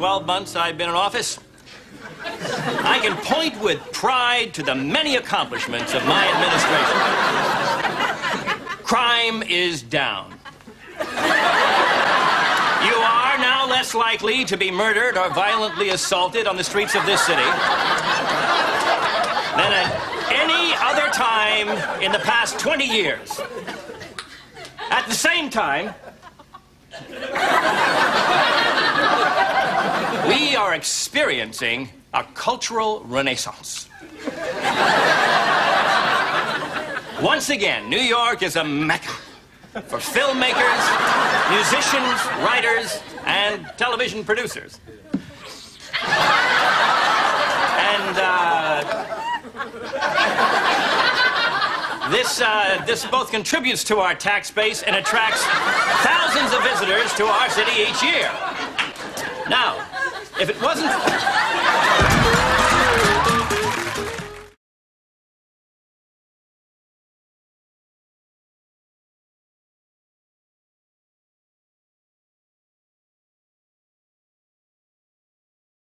12 months I've been in office, I can point with pride to the many accomplishments of my administration. Crime is down. You are now less likely to be murdered or violently assaulted on the streets of this city than at any other time in the past 20 years. At the same time, we are experiencing a cultural renaissance. Once again, New York is a mecca for filmmakers, musicians, writers, and television producers. And uh, this, uh, this both contributes to our tax base and attracts thousands of visitors to our city each year. If it wasn't.